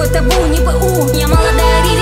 никакой табу, не БУ Я молодая ревю